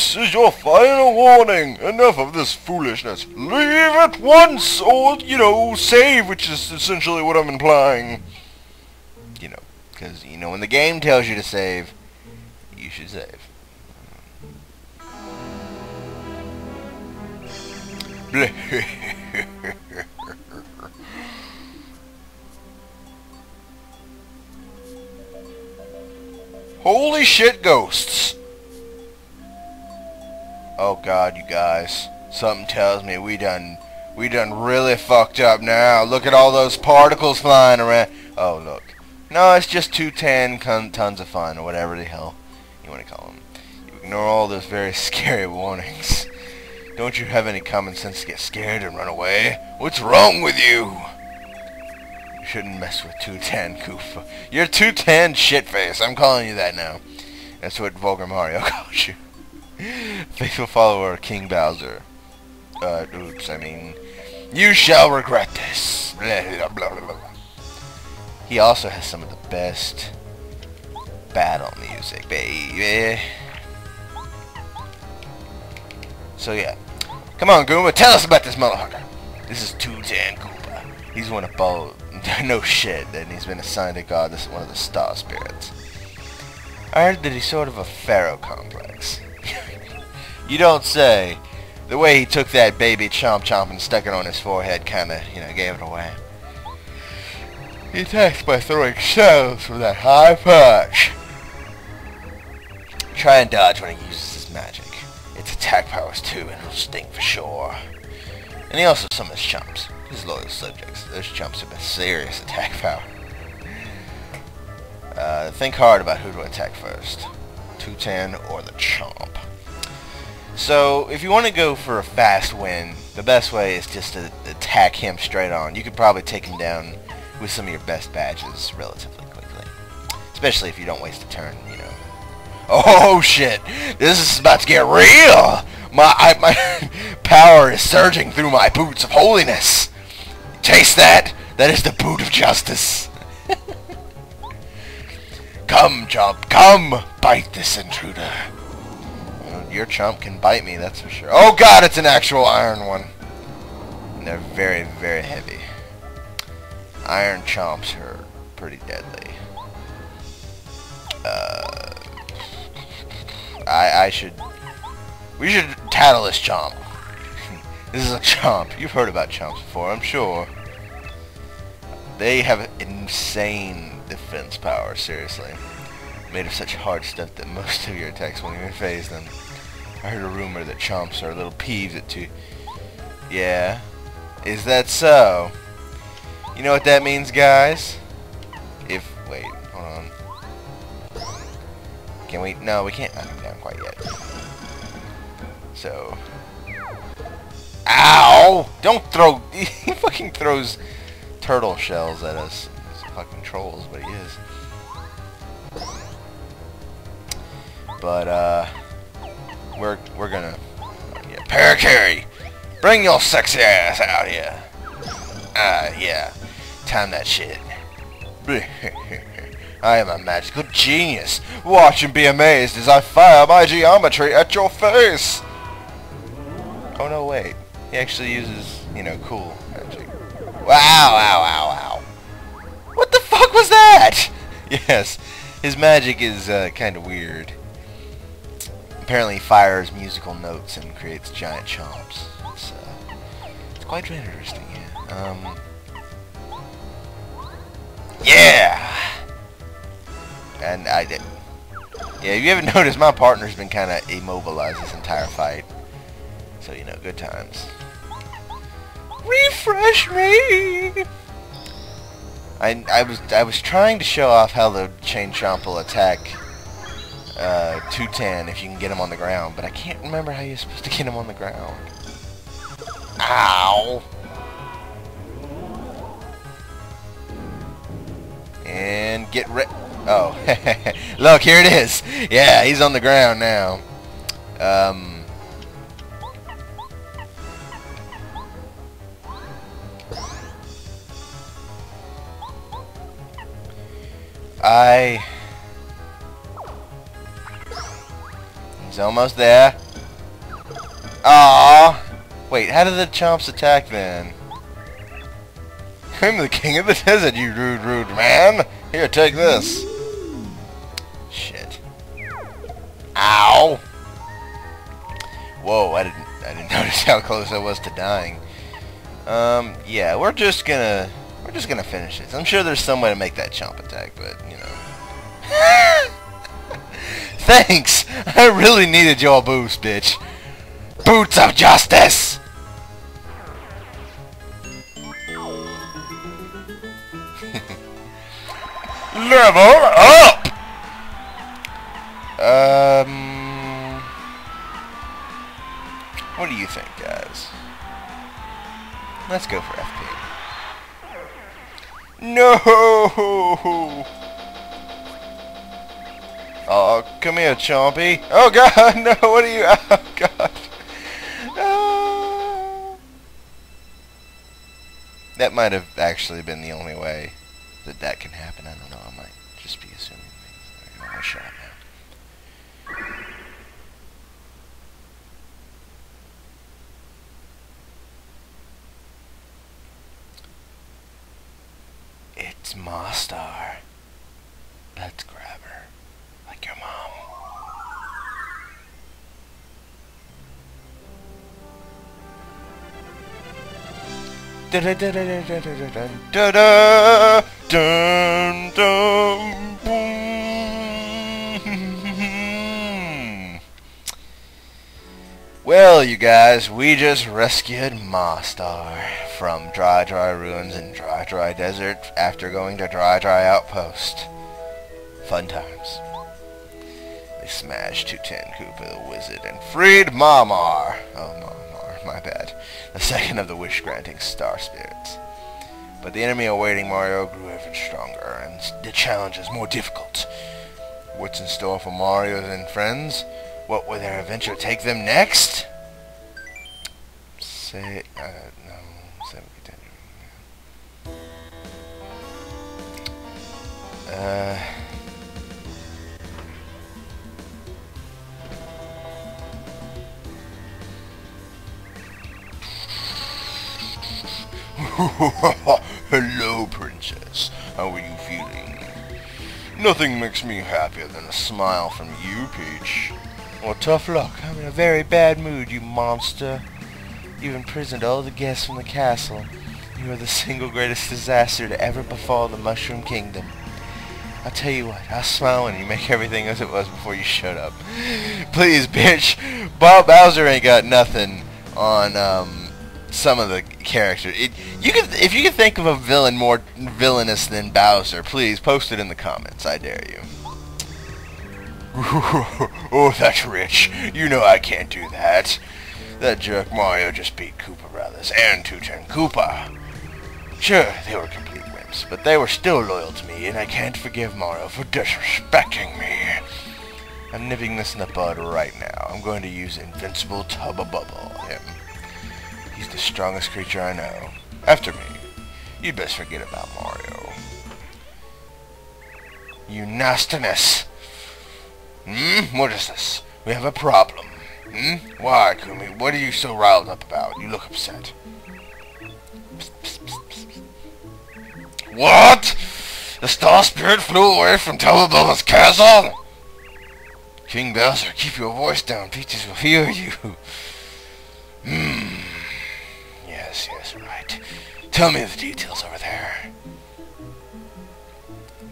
This is your final warning. Enough of this foolishness. Leave at once, or, you know, save, which is essentially what I'm implying. You know, because, you know, when the game tells you to save, you should save. Holy shit, ghosts! Oh god, you guys. Something tells me we done we done really fucked up now. Look at all those particles flying around. Oh, look. No, it's just Tutan tons of fun, or whatever the hell you want to call them. You ignore all those very scary warnings. Don't you have any common sense to get scared and run away? What's wrong with you? You shouldn't mess with Tutan, Koopa. You're Tutan shitface. I'm calling you that now. That's what Vulgar Mario calls you. Faithful follower King Bowser. Uh, oops, I mean, you shall regret this. Blah, blah, blah, he also has some of the best battle music, baby. So yeah. Come on, Goomba, tell us about this motherfucker. This is Tutankoopa. He's one of both. no shit, and he's been assigned to God. This is one of the star spirits. I heard that he's sort of a pharaoh complex. you don't say. The way he took that baby chomp chomp and stuck it on his forehead kinda, you know, gave it away. He attacks by throwing shells from that high perch. Try and dodge when he uses his magic. Its attack powers too, and it'll sting for sure. And he also summons chumps. His loyal subjects. Those chumps have a serious attack power. Uh, think hard about who to attack first. 210 or the chomp. So, if you want to go for a fast win, the best way is just to attack him straight on. You could probably take him down with some of your best badges relatively quickly. Especially if you don't waste a turn, you know. Oh shit! This is about to get real! My, I, my power is surging through my boots of holiness! Taste that! That is the boot of justice! come, Chomp, come! Bite this intruder! your Chomp can bite me, that's for sure. Oh god, it's an actual iron one! And they're very, very heavy. Iron chomps are pretty deadly. Uh, I, I should... We should tattle this chomp. this is a chomp. You've heard about chomps before, I'm sure. They have insane defense power, seriously. Made of such hard stuff that most of your attacks won't even phase them. I heard a rumor that chomps are a little peeved at two. Yeah. Is that so? You know what that means, guys? If... Wait, hold on. Can we... No, we can't uh, him down quite yet. So... Ow! Don't throw... He fucking throws turtle shells at us. Fucking trolls, but he is. But, uh... We're, we're gonna... Yeah, Parakarry! Bring your sexy ass out here! Ah, uh, yeah. Time that shit. I am a magical genius. Watch and be amazed as I fire my geometry at your face. Oh no, wait. He actually uses, you know, cool. Wow, wow, wow, wow. What the fuck was that? Yes, his magic is uh, kind of weird. Apparently he fires musical notes and creates giant chomps. It's, uh, it's quite interesting, yeah. Um, yeah! And I did. Yeah, if you haven't noticed, my partner's been kind of immobilized this entire fight. So, you know, good times. Refresh me! I, I was I was trying to show off how the chain chomp will attack uh, 210 if you can get him on the ground, but I can't remember how you're supposed to get him on the ground. Ow! And get rid... Oh. Look, here it is. Yeah, he's on the ground now. Um... I... He's almost there. Ah. Wait, how did the chomps attack then? I'm the king of the desert, you rude, rude man. Here, take this. Shit. Ow. Whoa, I didn't, I didn't notice how close I was to dying. Um, yeah, we're just gonna, we're just gonna finish this. I'm sure there's some way to make that chomp attack, but, you know. Thanks! I really needed your boost, bitch. Boots of Justice! Level up! No! Oh, come here, Chompy. Oh, God, no, what are you... Oh, God. Ah. That might have actually been the only way that that can happen. I don't know. I might just be assuming things. I got shot now. It's Marstar. Let's grab her. Like your mom. Well, you guys, we just rescued Marstar from Dry Dry Ruins and Dry Dry Desert after going to Dry Dry Outpost. Fun times. They smashed Tutankoopa the Wizard and freed Mamar. Oh, Mamar, my bad. The second of the wish-granting star spirits. But the enemy awaiting Mario grew ever stronger, and the challenges more difficult. What's in store for Mario and friends? What will their adventure take them next? Say, uh, no, say Uh... Hello, princess. How are you feeling? Nothing makes me happier than a smile from you, Peach. Well, tough luck. I'm in a very bad mood, you monster. You've imprisoned all the guests from the castle. You are the single greatest disaster to ever befall the Mushroom Kingdom. I'll tell you what, I'll smile when you make everything as it was before you showed up. Please, bitch. Bob Bowser ain't got nothing on, um, some of the characters. It, you can, if you can think of a villain more villainous than Bowser, please post it in the comments. I dare you. oh, that's rich. You know I can't do that. That jerk Mario just beat Koopa Brothers and Tutankoopa. Sure, they were complete but they were still loyal to me, and I can't forgive Mario for disrespecting me. I'm nipping this in the bud right now. I'm going to use Invincible Tubba Blubba him. He's the strongest creature I know. After me. You'd best forget about Mario. You nastiness! Hmm? What is this? We have a problem. Hmm? Why, Kammy? What are you so riled up about? You look upset. What? The Star Spirit flew away from Tubba castle? King Bowser, keep your voice down. Peaches will hear you. Hmm. Yes, yes, right. Tell me the details over there.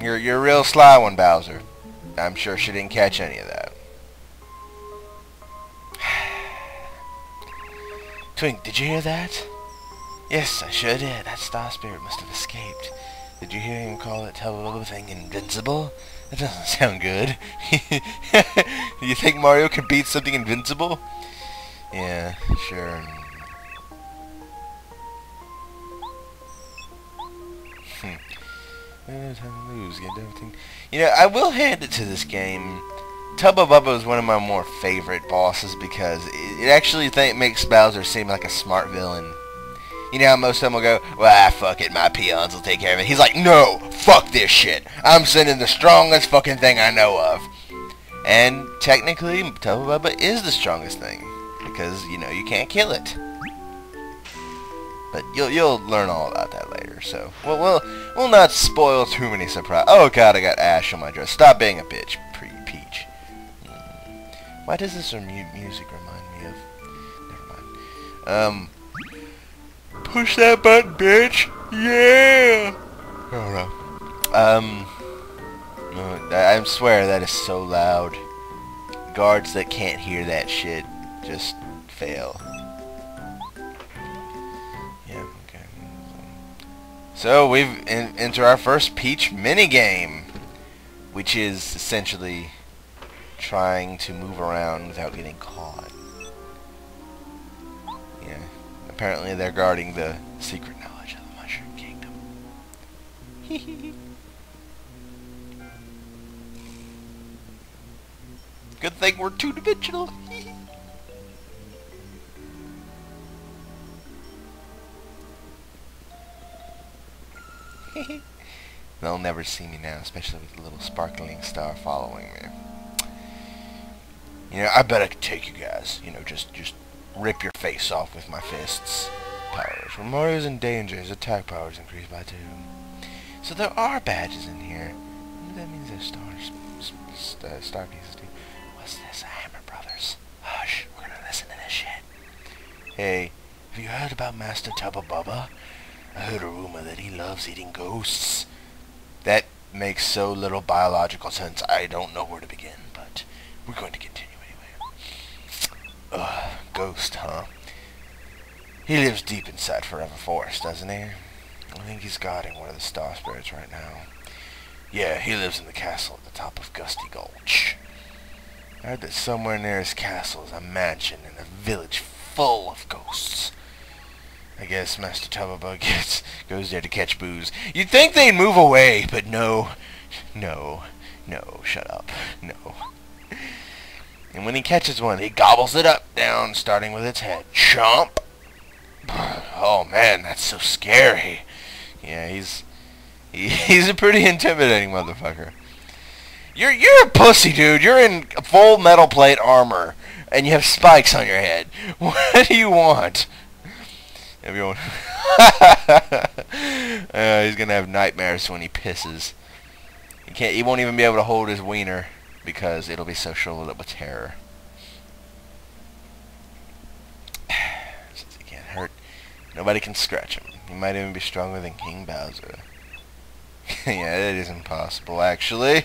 You're, you're a real sly one, Bowser. I'm sure she didn't catch any of that. Twink, did you hear that? Yes, I sure did. That Star Spirit must have escaped. Did you hear him call that Bubba thing invincible? That doesn't sound good. Do you think Mario can beat something invincible? Yeah, sure. Hmm. lose, get everything. You know, I will hand it to this game. Tubba Blubba is one of my more favorite bosses because it, actually th makes Bowser seem like a smart villain. You know how most of them will go, well, ah, fuck it, my peons will take care of it. He's like, no, fuck this shit. I'm sending the strongest fucking thing I know of. And technically, Tubba Blubba is the strongest thing. because, you know, you can't kill it. But you'll you'll learn all about that later. So we'll we'll we'll not spoil too many surprises. Oh God, I got ash on my dress. Stop being a bitch, Pre Peach. Hmm. Why does this music remind me of? Never mind. Um, push that button, bitch. Yeah. Oh no. Um. I, swear that is so loud. Guards that can't hear that shit just fail. Yeah, okay. So we've in, our first Peach minigame, which is essentially trying to move around without getting caught. Apparently they're guarding the secret knowledge of the Mushroom Kingdom. Good thing we're two-dimensional. They'll never see me now, especially with the little sparkling star following me. You know, I bet I could take you guys. You know, just just rip your face off with my fists. Powers. When Mario's in danger, his attack powers increase by two. So there are badges in here. That means there's stars, uh, star pieces too. What's this? Hammer Brothers. Hush, we're gonna listen to this shit. Hey, have you heard about Master Tubba Blubba? I heard a rumor that he loves eating ghosts. That makes so little biological sense, I don't know where to begin, but we're going to continue. Ugh, ghost, huh? He lives deep inside Forever Forest, doesn't he? I think he's guarding one of the star spirits right now. Yeah, he lives in the castle at the top of Gusty Gulch. I heard that somewhere near his castle is a mansion and a village full of ghosts. I guess Master Tubba gets goes there to catch Boos. You'd think they'd move away, but no, no, no, shut up, no. And when he catches one, he gobbles it up down, starting with its head. Chomp! Oh man, that's so scary. Yeah, he's he, he's a pretty intimidating motherfucker. You're you're a pussy, dude. You're in full metal plate armor, and you have spikes on your head. What do you want? Everyone. uh, he's gonna have nightmares when he pisses. He can't. He won't even be able to hold his wiener because it'll be so shriveled up with terror. Since he can't hurt, nobody can scratch him. He might even be stronger than King Bowser. yeah, it is impossible, actually.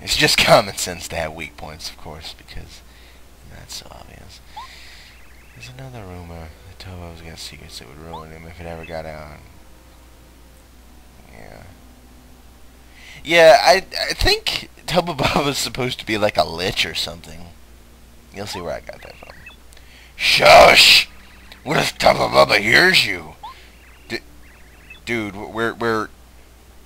It's just common sense to have weak points, of course, because that's so obvious. There's another rumor that Tubba's got secrets that would ruin him if it ever got out. Yeah. Yeah, I I think Bubba's supposed to be like a lich or something. You'll see where I got that from. Shush! What if Tubba hears you? D dude, we're we're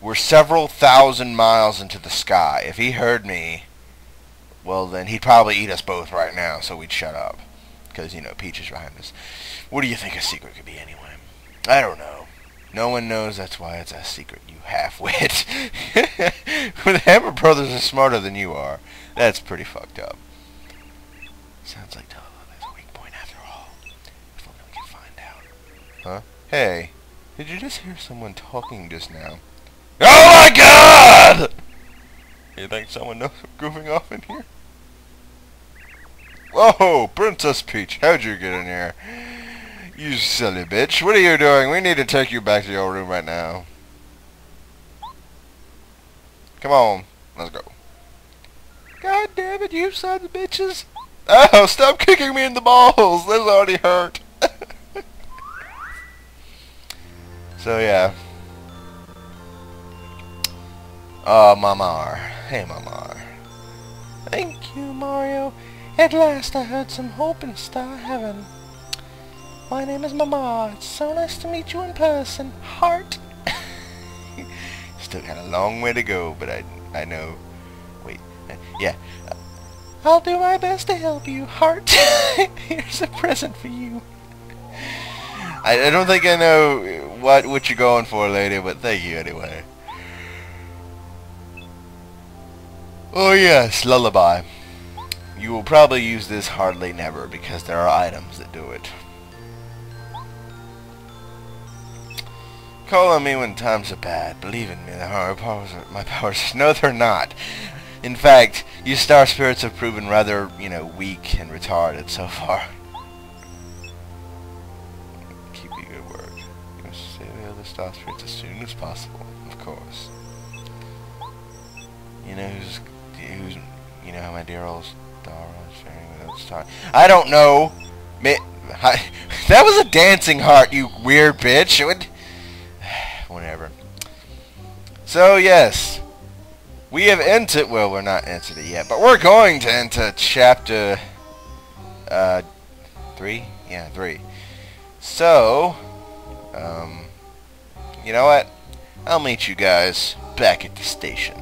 we're several thousand miles into the sky. If he heard me, well then he'd probably eat us both right now, so we'd shut up because, you know, Peach is behind us. What do you think a secret could be anyway? I don't know. No one knows, that's why it's a secret, you half-wit. the Hammer Brothers are smarter than you are. That's pretty fucked up. Sounds like Telephone has a weak point after all. If only we can find out. Huh? Hey, did you just hear someone talking just now? Oh my god! You think someone knows we're goofing off in here? Whoa, Princess Peach, how'd you get in here? You silly bitch, what are you doing? We need to take you back to your room right now. Come on, let's go. God damn it, you sons of bitches. Oh, stop kicking me in the balls. This already hurt. so, yeah. Oh, Mamar. Hey, Mamar. Thank you, Mario. At last I heard some hope in Star Heaven. My name is Mamar. It's so nice to meet you in person. Heart. Still got a long way to go, but I, I know. Wait, uh, yeah. Uh, I'll do my best to help you, Heart. Here's a present for you. I, I don't think I know what what you're going for, lady, but thank you anyway. Oh yes, lullaby. You will probably use this hardly never because there are items that do it. Call on me when times are bad. Believe in me, my powers are, my powers. No, they're not. In fact, you star spirits have proven rather, you know, weak and retarded so far. Keep you good word. You must say the other star spirits as soon as possible, of course. You know who's, who's, you know how my dear old star is sharing with those star. I don't know. Ma I, that was a dancing heart, you weird bitch. It would, So yes, we have entered. Well, we're not entered it yet, but we're going to enter chapter uh, three. Yeah, three. So, um, you know what? I'll meet you guys back at the station.